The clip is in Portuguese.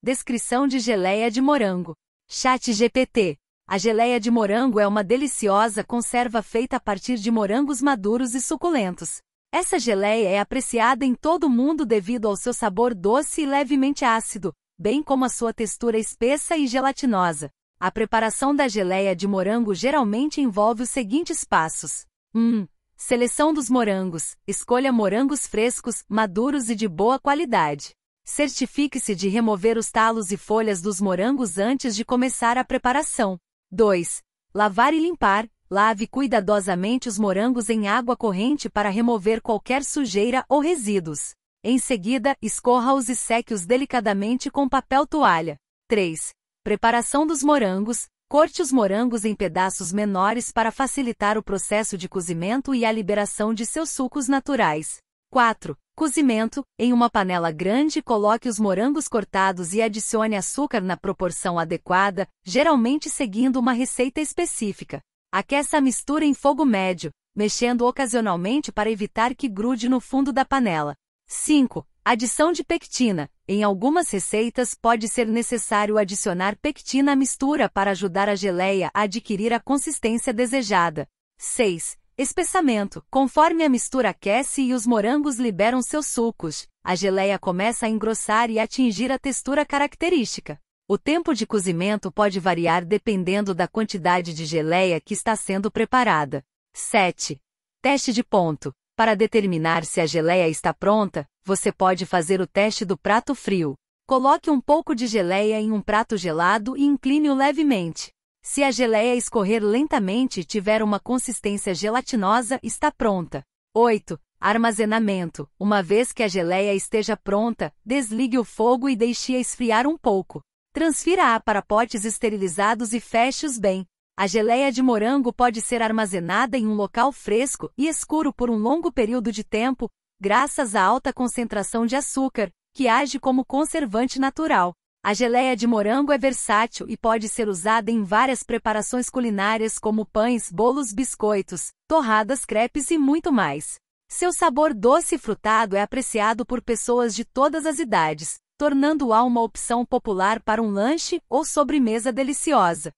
Descrição de geleia de morango. Chat GPT. A geleia de morango é uma deliciosa conserva feita a partir de morangos maduros e suculentos. Essa geleia é apreciada em todo o mundo devido ao seu sabor doce e levemente ácido, bem como a sua textura espessa e gelatinosa. A preparação da geleia de morango geralmente envolve os seguintes passos. 1. Seleção dos morangos. Escolha morangos frescos, maduros e de boa qualidade. Certifique-se de remover os talos e folhas dos morangos antes de começar a preparação. 2. Lavar e limpar. Lave cuidadosamente os morangos em água corrente para remover qualquer sujeira ou resíduos. Em seguida, escorra-os e seque-os delicadamente com papel toalha. 3. Preparação dos morangos. Corte os morangos em pedaços menores para facilitar o processo de cozimento e a liberação de seus sucos naturais. 4. Cozimento. Em uma panela grande, coloque os morangos cortados e adicione açúcar na proporção adequada, geralmente seguindo uma receita específica. Aqueça a mistura em fogo médio, mexendo ocasionalmente para evitar que grude no fundo da panela. 5. Adição de pectina. Em algumas receitas pode ser necessário adicionar pectina à mistura para ajudar a geleia a adquirir a consistência desejada. 6. Espessamento. Conforme a mistura aquece e os morangos liberam seus sucos, a geleia começa a engrossar e atingir a textura característica. O tempo de cozimento pode variar dependendo da quantidade de geleia que está sendo preparada. 7. Teste de ponto. Para determinar se a geleia está pronta, você pode fazer o teste do prato frio. Coloque um pouco de geleia em um prato gelado e incline-o levemente. Se a geleia escorrer lentamente e tiver uma consistência gelatinosa, está pronta. 8. Armazenamento. Uma vez que a geleia esteja pronta, desligue o fogo e deixe-a esfriar um pouco. Transfira-a para potes esterilizados e feche-os bem. A geleia de morango pode ser armazenada em um local fresco e escuro por um longo período de tempo, graças à alta concentração de açúcar, que age como conservante natural. A geleia de morango é versátil e pode ser usada em várias preparações culinárias como pães, bolos, biscoitos, torradas, crepes e muito mais. Seu sabor doce e frutado é apreciado por pessoas de todas as idades, tornando-a uma opção popular para um lanche ou sobremesa deliciosa.